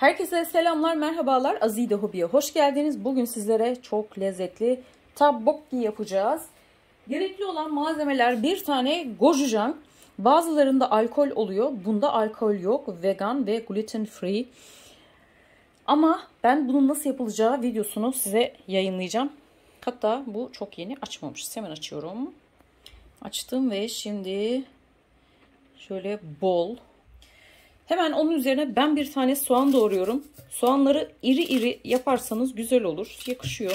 Herkese selamlar, merhabalar. Azide Hobi'ye hoş geldiniz. Bugün sizlere çok lezzetli tabokki yapacağız. Gerekli olan malzemeler bir tane gochujang. Bazılarında alkol oluyor. Bunda alkol yok. Vegan ve gluten free. Ama ben bunun nasıl yapılacağı videosunu size yayınlayacağım. Hatta bu çok yeni açmamışız. Hemen açıyorum. Açtım ve şimdi şöyle bol Hemen onun üzerine ben bir tane soğan doğruyorum. Soğanları iri iri yaparsanız güzel olur. Yakışıyor.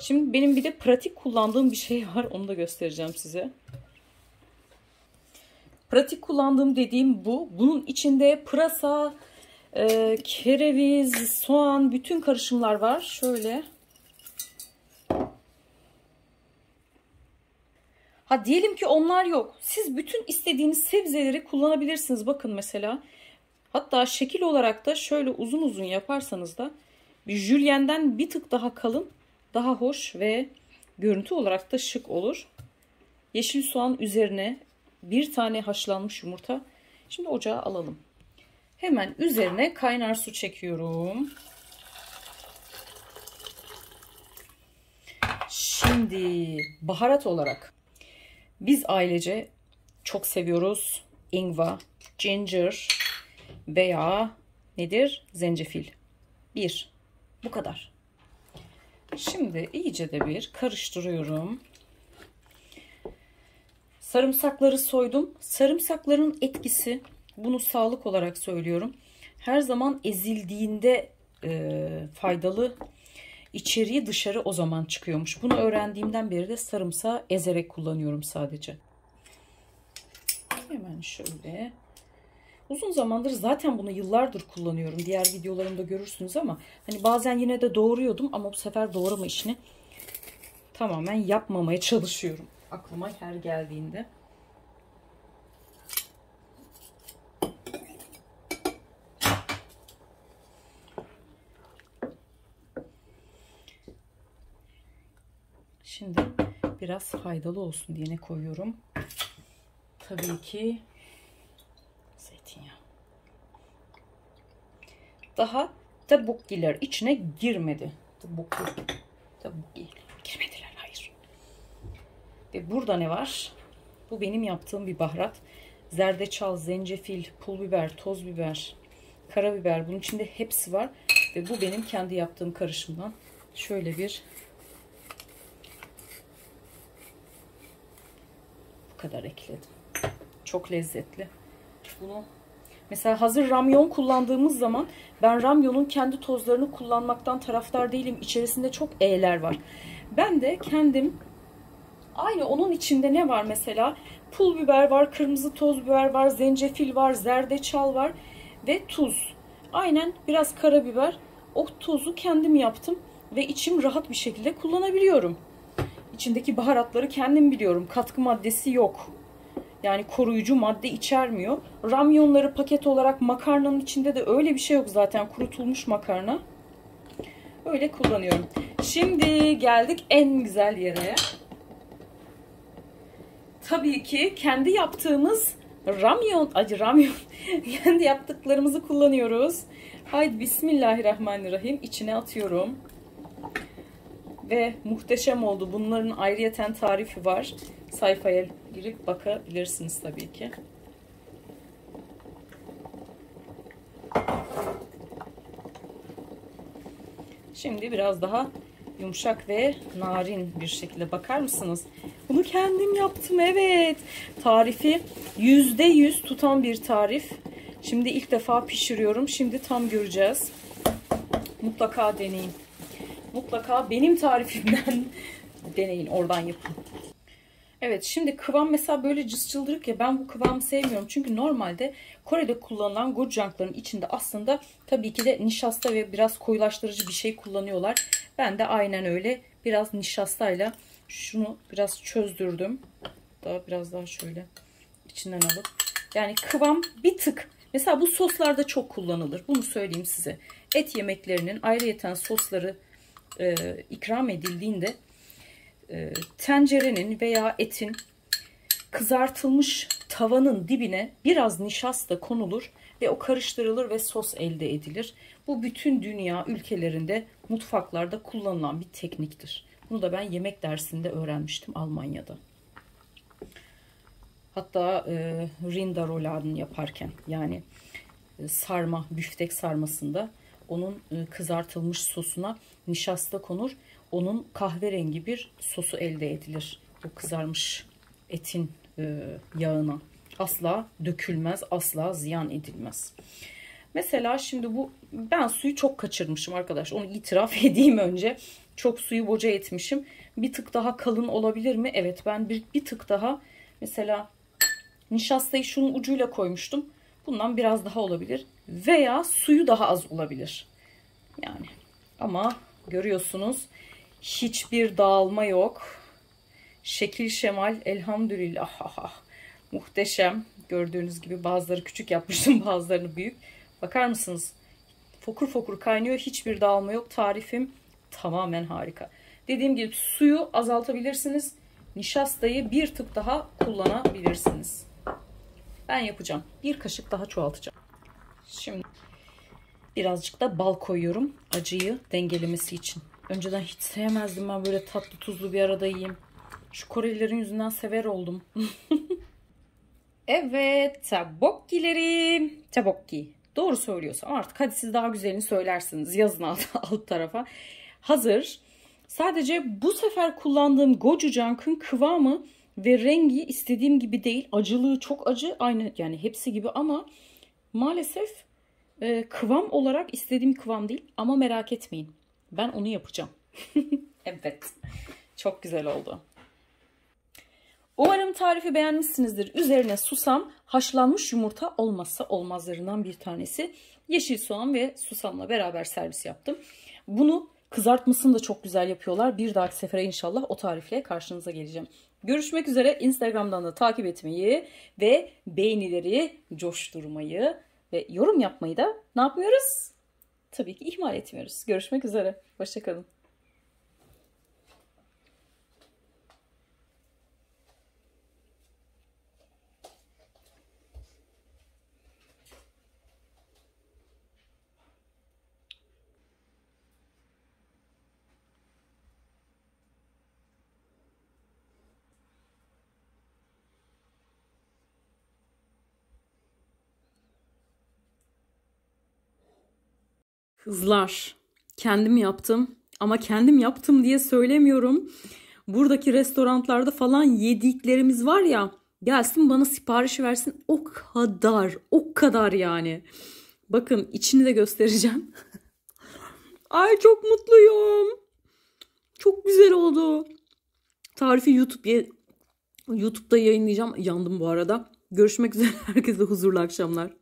Şimdi benim bir de pratik kullandığım bir şey var. Onu da göstereceğim size. Pratik kullandığım dediğim bu. Bunun içinde pırasa, e, kereviz, soğan bütün karışımlar var. Şöyle. Ha diyelim ki onlar yok. Siz bütün istediğiniz sebzeleri kullanabilirsiniz. Bakın mesela. Hatta şekil olarak da şöyle uzun uzun yaparsanız da bir jülyenden bir tık daha kalın, daha hoş ve görüntü olarak da şık olur. Yeşil soğan üzerine bir tane haşlanmış yumurta. Şimdi ocağa alalım. Hemen üzerine kaynar su çekiyorum. Şimdi baharat olarak biz ailece çok seviyoruz. Ingwa, ginger veya nedir? Zencefil. Bir. Bu kadar. Şimdi iyice de bir karıştırıyorum. Sarımsakları soydum. Sarımsakların etkisi bunu sağlık olarak söylüyorum. Her zaman ezildiğinde e, faydalı içeriği dışarı o zaman çıkıyormuş. Bunu öğrendiğimden beri de sarımsağı ezerek kullanıyorum sadece. Hemen şöyle. Uzun zamandır zaten bunu yıllardır kullanıyorum. Diğer videolarımda görürsünüz ama hani bazen yine de doğruyordum ama bu sefer doğrama işini tamamen yapmamaya çalışıyorum. Aklıma her geldiğinde. Şimdi biraz faydalı olsun diye ne koyuyorum? Tabii ki zeytinyağı. Daha tabukgiler içine girmedi. Tabukki, tabukki girmediler hayır. Ve burada ne var? Bu benim yaptığım bir baharat. Zerdeçal, zencefil, pul biber, toz biber, karabiber bunun içinde hepsi var. Ve bu benim kendi yaptığım karışımdan. Şöyle bir kadar ekledim. Çok lezzetli. Bunu mesela hazır ramyon kullandığımız zaman ben ramyonun kendi tozlarını kullanmaktan taraftar değilim. İçerisinde çok E'ler var. Ben de kendim aynı onun içinde ne var mesela? Pul biber var, kırmızı toz biber var, zencefil var, zerdeçal var ve tuz. Aynen biraz karabiber. O tozu kendim yaptım ve içim rahat bir şekilde kullanabiliyorum. İçindeki baharatları kendim biliyorum. Katkı maddesi yok. Yani koruyucu madde içermiyor. Ramyonları paket olarak makarnanın içinde de öyle bir şey yok zaten. Kurutulmuş makarna. Öyle kullanıyorum. Şimdi geldik en güzel yere. Tabii ki kendi yaptığımız ramyon, acı ramyon, kendi yaptıklarımızı kullanıyoruz. Haydi Bismillahirrahmanirrahim içine atıyorum ve muhteşem oldu. Bunların ayrıyeten tarifi var. Sayfaya girip bakabilirsiniz tabii ki. Şimdi biraz daha yumuşak ve narin bir şekilde bakar mısınız? Bunu kendim yaptım evet. Tarifi yüzde yüz tutan bir tarif. Şimdi ilk defa pişiriyorum. Şimdi tam göreceğiz. Mutlaka deneyin. Mutlaka benim tarifimden deneyin. Oradan yapın. Evet şimdi kıvam mesela böyle cısçıldırık ya ben bu kıvamı sevmiyorum. Çünkü normalde Kore'de kullanılan gochujangların içinde aslında tabii ki de nişasta ve biraz koyulaştırıcı bir şey kullanıyorlar. Ben de aynen öyle biraz nişastayla şunu biraz çözdürdüm. Daha biraz daha şöyle içinden alıp. Yani kıvam bir tık. Mesela bu soslarda çok kullanılır. Bunu söyleyeyim size. Et yemeklerinin ayrıyeten sosları e, ikram edildiğinde e, tencerenin veya etin kızartılmış tavanın dibine biraz nişasta konulur ve o karıştırılır ve sos elde edilir. Bu bütün dünya ülkelerinde mutfaklarda kullanılan bir tekniktir. Bunu da ben yemek dersinde öğrenmiştim Almanya'da. Hatta e, rinderoladen yaparken yani e, sarma, büftek sarmasında onun e, kızartılmış sosuna nişasta konur. Onun kahverengi bir sosu elde edilir. Bu kızarmış etin e, yağına. Asla dökülmez, asla ziyan edilmez. Mesela şimdi bu ben suyu çok kaçırmışım arkadaş. Onu itiraf edeyim önce. Çok suyu boca etmişim. Bir tık daha kalın olabilir mi? Evet ben bir, bir tık daha mesela nişastayı şunun ucuyla koymuştum. Bundan biraz daha olabilir. Veya suyu daha az olabilir. Yani ama görüyorsunuz hiçbir dağılma yok. Şekil şemal elhamdülillah. Muhteşem. Gördüğünüz gibi bazıları küçük yapmıştım bazılarını büyük. Bakar mısınız? Fokur fokur kaynıyor. Hiçbir dağılma yok. Tarifim tamamen harika. Dediğim gibi suyu azaltabilirsiniz. Nişastayı bir tık daha kullanabilirsiniz. Ben yapacağım. Bir kaşık daha çoğaltacağım. Şimdi birazcık da bal koyuyorum. Acıyı dengelemesi için. Önceden hiç sevmezdim ben böyle tatlı tuzlu bir arada yiyeyim. Şu Korelilerin yüzünden sever oldum. evet, tabokkilerim. Tabokki. Doğru söylüyorsam artık hadi siz daha güzelini söylersiniz. Yazın alt, alt tarafa. Hazır. Sadece bu sefer kullandığım gochujang'ın kıvamı ve rengi istediğim gibi değil. Acılığı çok acı. Aynı yani hepsi gibi ama maalesef e, kıvam olarak istediğim kıvam değil. Ama merak etmeyin. Ben onu yapacağım. evet. Çok güzel oldu. Umarım tarifi beğenmişsinizdir. Üzerine susam, haşlanmış yumurta olmazsa olmazlarından bir tanesi. Yeşil soğan ve susamla beraber servis yaptım. Bunu kızartmasını da çok güzel yapıyorlar. Bir dahaki sefere inşallah o tarifle karşınıza geleceğim. Görüşmek üzere. Instagram'dan da takip etmeyi ve beğenileri coşturmayı ve yorum yapmayı da ne yapmıyoruz? Tabii ki ihmal etmiyoruz. Görüşmek üzere. Hoşçakalın. Kızlar, kendim yaptım ama kendim yaptım diye söylemiyorum. Buradaki restoranlarda falan yediklerimiz var ya gelsin bana sipariş versin o kadar o kadar yani. Bakın içini de göstereceğim. Ay çok mutluyum. Çok güzel oldu. Tarifi YouTube YouTube'da yayınlayacağım. Yandım bu arada. Görüşmek üzere. Herkese huzurlu akşamlar.